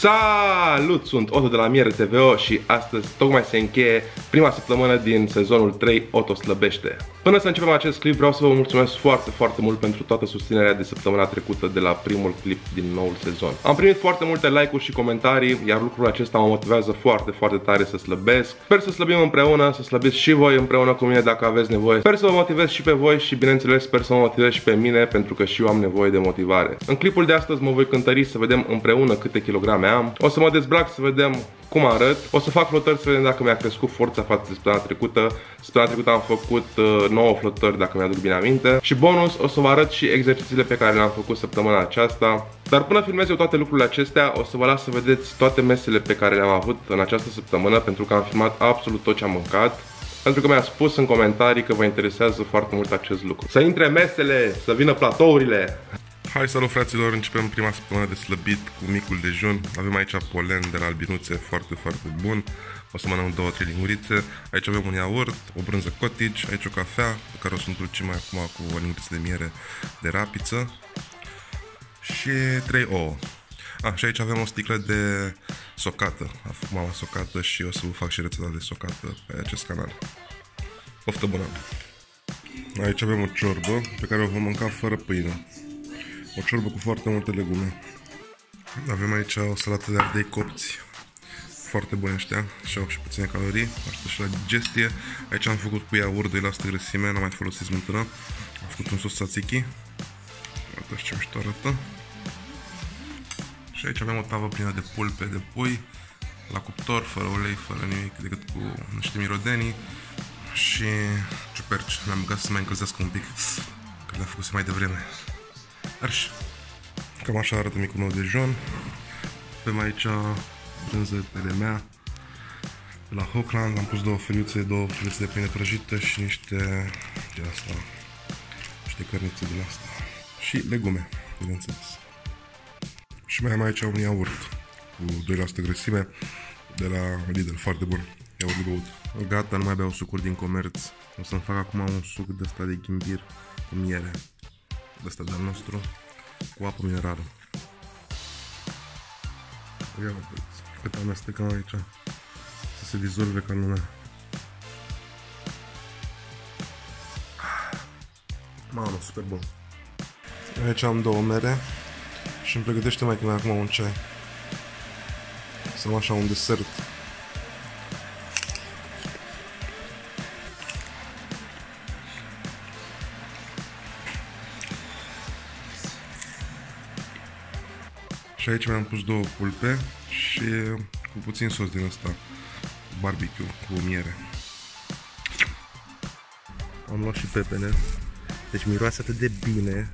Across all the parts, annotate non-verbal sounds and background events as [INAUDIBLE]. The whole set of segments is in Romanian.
Salut! Sunt Otto de la Miere TVO și astăzi tocmai se încheie prima săptămână din sezonul 3 Otto slăbește. Până să începem acest clip vreau să vă mulțumesc foarte, foarte mult pentru toată susținerea de săptămâna trecută de la primul clip din noul sezon. Am primit foarte multe like-uri și comentarii, iar lucrul acesta mă motivează foarte, foarte tare să slăbesc. Sper să slăbim împreună, să slăbiți și voi împreună cu mine dacă aveți nevoie. Sper să vă motivez și pe voi și bineînțeles sper să mă motivez și pe mine pentru că și eu am nevoie de motivare. În clipul de astăzi mă voi cântări să vedem împreună câte kilograme am. O să mă dezbrac să vedem cum arăt. O să fac flotări să vedem dacă mi-a crescut forța față de săptămâna trecută. Săptămâna trecută am făcut uh, 9 flotări dacă mi-aduc bine aminte. Și bonus, o să vă arăt și exercițiile pe care le-am făcut săptămâna aceasta. Dar până filmez eu toate lucrurile acestea, o să vă las să vedeți toate mesele pe care le-am avut în această săptămână, pentru că am filmat absolut tot ce am mâncat. Pentru că mi-a spus în comentarii că vă interesează foarte mult acest lucru. Să intre mesele, să vină platourile. Hai salut fraților, începem prima săptămână de slăbit cu micul dejun. Avem aici polen de la albinuțe foarte, foarte bun. O să mănânc două, trei lingurițe. Aici avem un iaurt, o brânză cottage, aici o cafea, pe care o să întulcim mai acum cu o linguriță de miere de rapiță. Și trei ouă. Ah, și aici avem o sticlă de socată. A făcut mama socată și o să vă fac și rețeta de socată pe acest canal. Poftă bună! Aici avem o ciorbă pe care o vom mânca fără pâine. O ciorbă cu foarte multe legume. Avem aici o salată de ardei copți. Foarte bune ăștia și au și puține calorii. Ajută și la digestie. Aici am făcut cu iaurt 2% grăsime, n-am mai folosit smântână. Am făcut un sos tzatziki. Uitați ce mișto arată. Și aici avem o tavă plină de pulpe de pui, la cuptor, fără ulei, fără nimic decât cu niște mirodenii și ciuperci. Le-am băgat să mai încălzească un pic, că le-am făcut mai devreme. Arș. Cam așa arată micul meu dejun. Avem aici brânză de mea de la Hochland. Am pus două feliuțe, două feliuțe de pâine prăjită și niște de asta, niște cărnițe din asta. Și legume, bineînțeles. Și mai am aici un iaurt cu 2% grăsime de la Lidl, foarte bun. Iaurt de băut. Gata, nu mai beau sucuri din comerț. O să-mi fac acum un suc de ăsta de ghimbir cu miere. De ăsta de-al nostru, cu apă minerală. Ia uitați cât amestecăm aici să se dizolve ca lumea. Mamă, super bun. Aici am două mere și îmi pregătește mai mea acum un ceai. Să am așa un desert. Și aici mi-am pus două pulpe și cu puțin sos din ăsta barbecue cu miere. Am luat și pepene. Deci miroase atât de bine.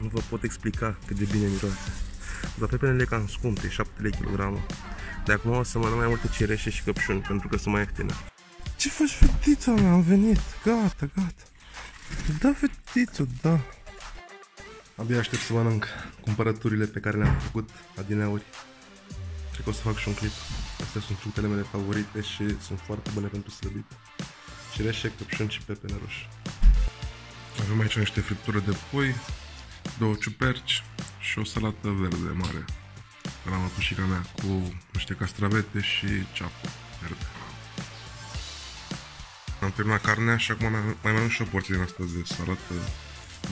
Nu vă pot explica cât de bine miroase. Dar pepenele cam scumpe, 7 lei kilogramul. De acum o să mănânc mai multe cireșe și căpșuni, pentru că sunt mai ieftine. Ce faci, fetița mea? Am venit. Gata, gata. Da, fetiță, da. Abia aștept să mănânc cumpărăturile pe care le-am făcut adineauri. Cred că o să fac și un clip. Astea sunt fructele mele favorite și sunt foarte bune pentru slăbit. Cireșe, căpșuni și pepene roșii. Avem aici niște friptură de pui, două ciuperci și o salată verde mare. La mătușica mea cu niște castravete și ceapă verde. Am terminat carnea și acum mai mănânc și o porție din asta de salată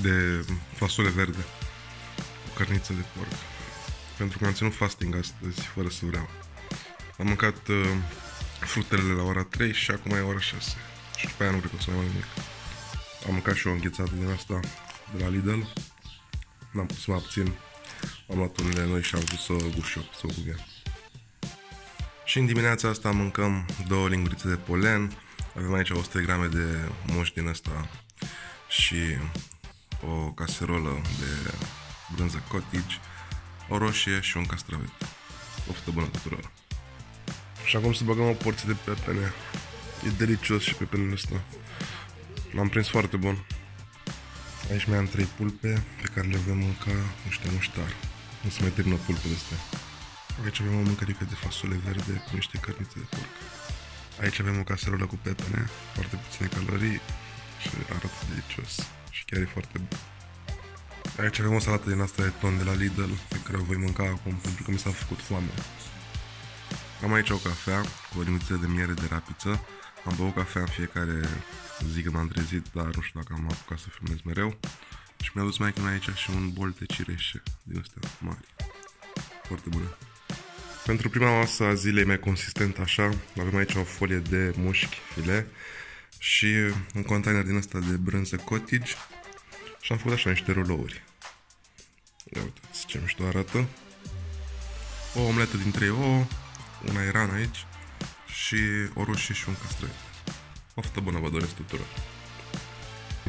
de fasole verde cu carniță de porc. Pentru că am ținut fasting astăzi, fără să vreau. Am mâncat uh, fructele la ora 3 și acum e ora 6. Și după aia nu cred că o să mai nimic. Am mâncat și o înghețată din asta de la Lidl. N-am putut să mă abțin. Am luat unele noi și am pus să gușo, să o bughem. Și în dimineața asta mâncăm două lingurițe de polen. Avem aici 100 grame de moș din asta și o caserolă de brânză cottage, o roșie și un castravet. Poftă bună tuturor! Și acum să băgăm o porție de pepene. E delicios și pepenele ăsta. L-am prins foarte bun. Aici mai am trei pulpe pe care le vom mânca niște muștar. Nu se mai termină pulpele astea. Aici avem o mâncărică de fasole verde cu niște cărnițe de porc. Aici avem o caserolă cu pepene, foarte puține calorii și arată delicios. Și chiar e foarte bun. Aici avem o salată din asta de ton de la Lidl, pe care o voi mânca acum, pentru că mi s-a făcut foame. Am aici o cafea cu o limită de miere de rapiță. Am băut cafea în fiecare zi când m-am trezit, dar nu știu dacă am apucat să filmez mereu. Și mi-a adus mai aici și un bol de cireșe din astea mari. Foarte bune. Pentru prima masă a zilei mai consistent așa, avem aici o folie de mușchi file și un container din ăsta de brânză cottage și am făcut așa niște rulouri. Ia uitați ce mișto arată. O omletă din 3 ouă, una iran aici și o roșie și un castrai. Poftă bună vă doresc tuturor.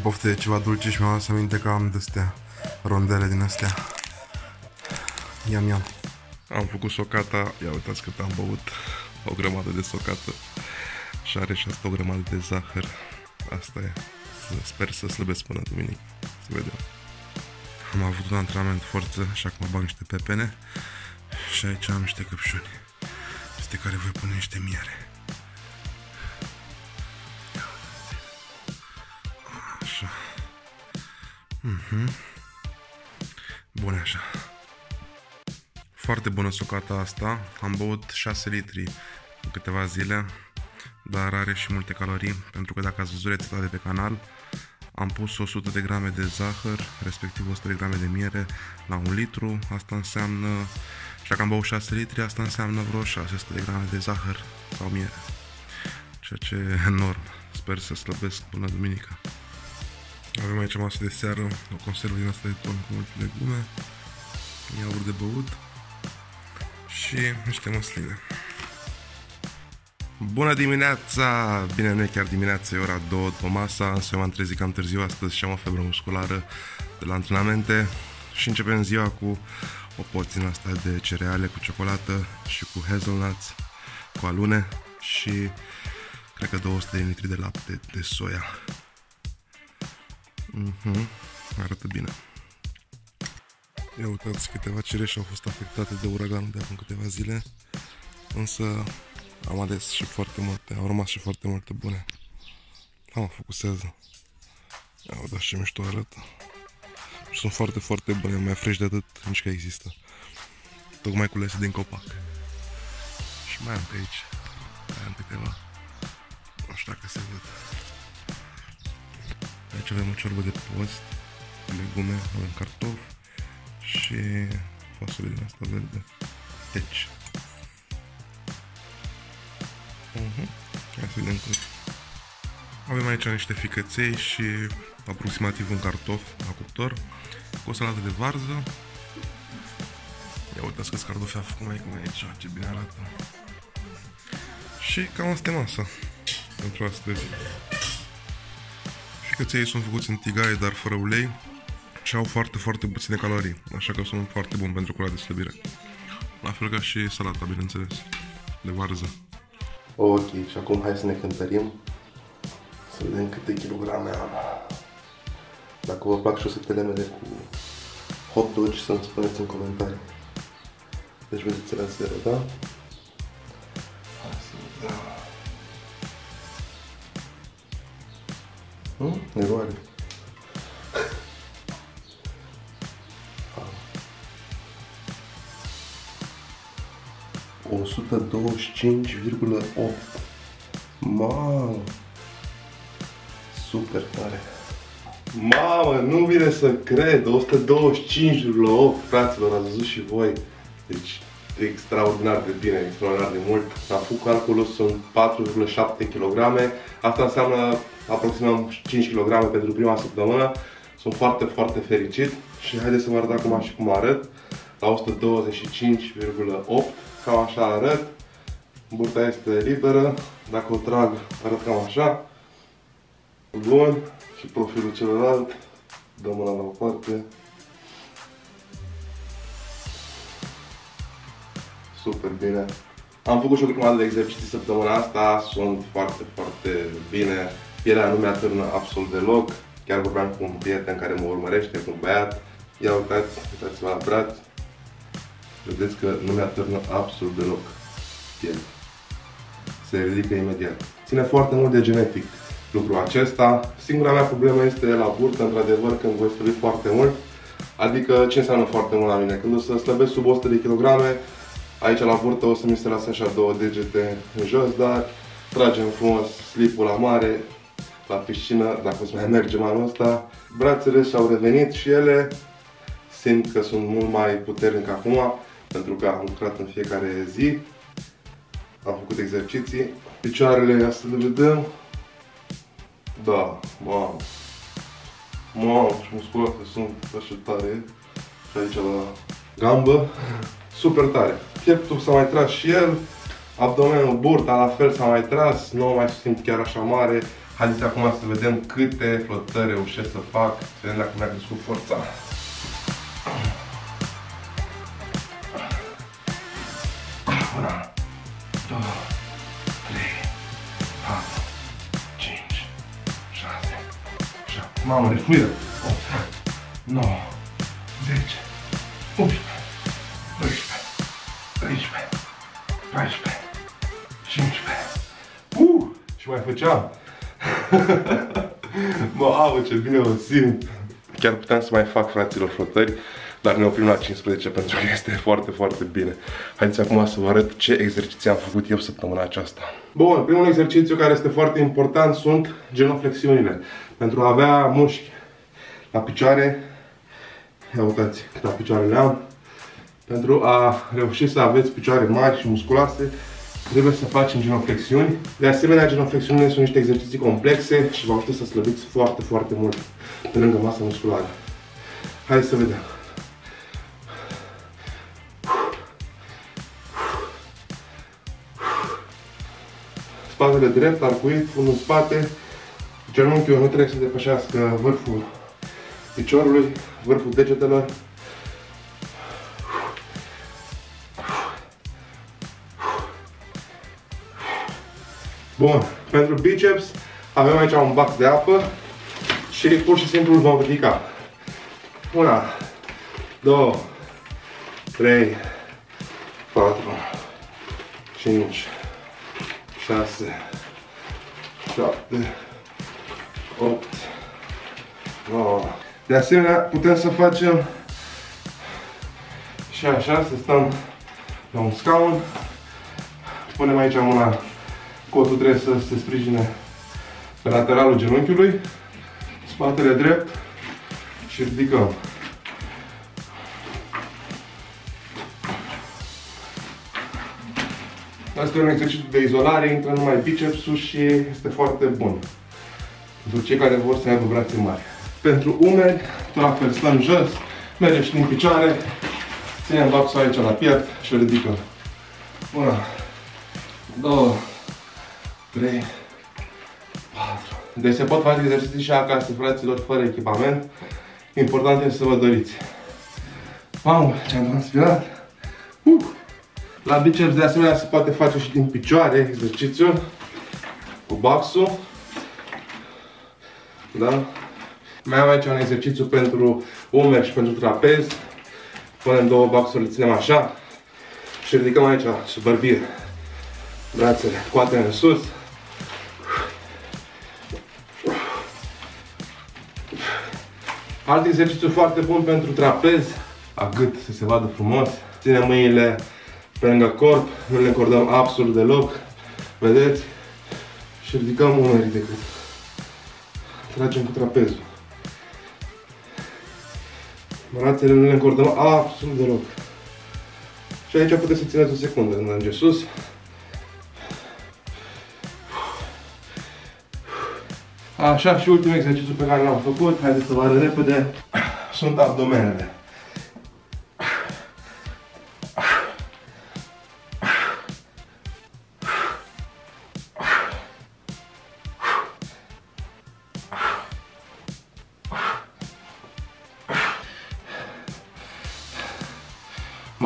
Poftă de ceva dulce și mi-am adus aminte că am de-astea rondele din astea. Iam, iam. Am făcut socata, ia uitați cât am băut, o grămadă de socată și șare și asta o grămadă de zahăr. Asta e. Sper să slăbesc până duminică. Să vedem. Am avut un antrenament forță și acum bag niște pepene și aici am niște căpșuni peste care voi pune niște miere. Așa. Mhm. Bune așa. Foarte bună socata asta. Am băut 6 litri în câteva zile, dar are și multe calorii, pentru că dacă ați văzut rețeta de pe canal, am pus 100 de grame de zahăr, respectiv 100 de grame de miere la un litru. Asta înseamnă, și dacă am băut 6 litri, asta înseamnă vreo 600 de grame de zahăr sau miere. Ceea ce e enorm. Sper să slăbesc până duminica. Avem aici masă de seară, o conservă din asta de ton cu multe legume, iaurt de băut, și niște măsline. Bună dimineața! Bine, nu e chiar dimineața, e ora 2 după masa, însă eu m-am trezit cam târziu astăzi și am o febră musculară de la antrenamente și începem ziua cu o porție asta de cereale cu ciocolată și cu hazelnuts, cu alune și cred că 200 de litri de lapte de soia. Mm-hmm. Arată bine. Ia uitați, câteva cireși au fost afectate de uraganul de acum câteva zile, însă am ales și foarte multe, au rămas și foarte multe bune. Am mă focusează. Ia uitați ce mișto arată. Și sunt foarte, foarte bune, mai fresh de atât, nici că există. Tocmai culese din copac. Și mai am pe aici, mai am câteva. Nu știu dacă se văd. Aici avem o ciorbă de post, legume, avem cartofi, și fasole din asta verde. Deci. Uh-huh. Hai să vedem cum. Avem aici niște ficăței și aproximativ un cartof la cuptor cu o salată de varză. Ia uitați că cartofi a făcut mai cum aici, ce bine arată. Și cam asta e masa pentru astăzi. Ficăței sunt făcuți în tigaie, dar fără ulei și au foarte, foarte puține calorii, așa că sunt foarte bun pentru cura de slăbire. La fel ca și salata, bineînțeles, de varză. Ok, și acum hai să ne cântărim, să vedem câte kilograme am. Dacă vă plac șosetele mele cu hot dogi, să-mi spuneți în comentarii. Deci vedeți la zero, da? 125,8 Mamă! Super tare! Mamă, nu vine să cred! 125,8 fraților, ați văzut și voi. Deci, extraordinar de bine, extraordinar de mult. Am făcut calculul, sunt 4,7 kg. Asta înseamnă aproximativ 5 kg pentru prima săptămână. Sunt foarte, foarte fericit și haideți să vă arăt acum și cum arăt. La 125,8 Cam așa arăt. Burta este liberă. Dacă o trag, arăt cam așa. Bun. Și profilul celălalt. Dăm mâna la o parte. Super bine. Am făcut și o grămadă de exerciții săptămâna asta, sunt foarte, foarte bine. Pielea nu mi-atârnă absolut deloc. Chiar vorbeam cu un prieten care mă urmărește, cu un băiat. Ia uitați, uitați-vă la braț. Vedeți că nu mi-atârnă absolut deloc pielea. Se ridică imediat. Ține foarte mult de genetic lucrul acesta. Singura mea problemă este la burtă, într-adevăr, când voi stări foarte mult, Adică ce înseamnă foarte mult la mine? Când o să slăbesc sub 100 de kg, aici la burtă o să mi se lasă așa două degete în jos, dar tragem frumos slipul la mare, la piscină, dacă o să mai mergem anul ăsta. Brațele și-au revenit și ele, simt că sunt mult mai puternic acum, pentru că am lucrat în fiecare zi, am făcut exerciții. Picioarele, ia să le vedem. Da, mamă. Mamă, și musculate sunt așa tare. Și aici la gambă. [LAUGHS] Super tare. Pieptul s-a mai tras și el. Abdomenul, burta, la fel s-a mai tras. Nu mai simt chiar așa mare. Haideți acum să vedem câte flotări reușesc să fac. Să vedem dacă mi-a crescut forța. Șapte. Mamă, respiră. 8, 9, 10, 11, 12, 13, 14, 15. Uh! Și mai făceam. [LAUGHS] Mă, au, ce bine o simt. Chiar puteam să mai fac, fraților, flotări, dar ne oprim la 15 pentru că este foarte, foarte bine. Haideți acum să vă arăt ce exerciții am făcut eu săptămâna aceasta. Bun, primul exercițiu care este foarte important sunt genoflexiunile. Pentru a avea mușchi la picioare, ia uitați câte picioare le am. Pentru a reuși să aveți picioare mari și musculoase, trebuie să facem genoflexiuni. De asemenea, genoflexiunile sunt niște exerciții complexe și vă ajută să slăbiți foarte, foarte mult pe lângă masa musculară. Hai să vedem. Spatele drept, arcuit, fundul în spate. Genunchiul nu trebuie să depășească vârful piciorului, vârful degetelor. Bun, pentru biceps avem aici un bac de apă și pur și simplu îl vom ridica. Una, două, trei, patru, cinci, șase, șapte, opt, nouă. De asemenea, putem să facem și așa, să stăm pe un scaun. Punem aici mâna Cotul trebuie să se sprijine pe lateralul genunchiului, spatele drept și ridicăm. Asta e un exercițiu de izolare, intră numai bicepsul și este foarte bun. Pentru cei care vor să aibă brațe mari. Pentru umeri, tot la fel, stăm jos, mergem și din picioare, ținem baxul aici la piept și ridicăm. Una, două, 3, 4. Deci se pot face exerciții și acasă, fraților, fără echipament. Important este să vă doriți. Mamă, ce-am transpirat. Uh. La biceps de asemenea se poate face și din picioare exercițiul cu baxul. Da? Mai am aici un exercițiu pentru umeri și pentru trapez. Punem două baxuri, le ținem așa și ridicăm aici sub bărbie. Brațele, coatele în sus. Alt exercițiu foarte bun pentru trapez, a gât să se vadă frumos. Ținem mâinile pe lângă corp, nu le încordăm absolut deloc. Vedeți? Și ridicăm umerii de gât. Tragem cu trapezul. Brațele nu le încordăm absolut deloc. Și aici puteți să țineți o secundă, merge sus. Așa și ultimul exercițiu pe care l-am făcut, haideți să vă arăt repede, sunt abdomenele.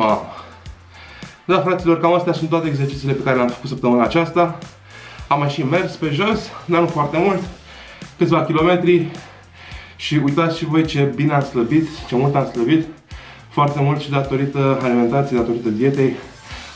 Mamă. Da, fraților, cam astea sunt toate exercițiile pe care le-am făcut săptămâna aceasta. Am mai și mers pe jos, dar nu foarte mult câțiva kilometri și uitați și voi ce bine am slăbit, ce mult am slăbit, foarte mult și datorită alimentației, datorită dietei.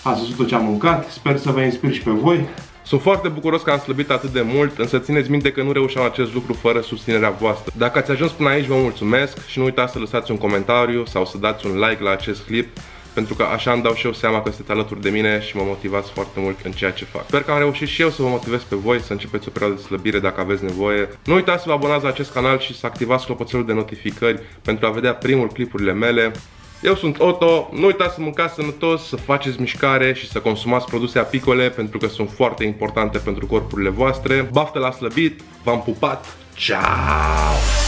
Ați văzut tot ce am mâncat, sper să vă inspir și pe voi. Sunt foarte bucuros că am slăbit atât de mult, însă țineți minte că nu reușeam acest lucru fără susținerea voastră. Dacă ați ajuns până aici, vă mulțumesc și nu uitați să lăsați un comentariu sau să dați un like la acest clip pentru că așa îmi dau și eu seama că sunteți alături de mine și mă motivați foarte mult în ceea ce fac. Sper că am reușit și eu să vă motivez pe voi să începeți o perioadă de slăbire dacă aveți nevoie. Nu uitați să vă abonați la acest canal și să activați clopoțelul de notificări pentru a vedea primul clipurile mele. Eu sunt Otto, nu uitați să mâncați sănătos, să faceți mișcare și să consumați produse apicole pentru că sunt foarte importante pentru corpurile voastre. Baftă la slăbit, v-am pupat, ciao!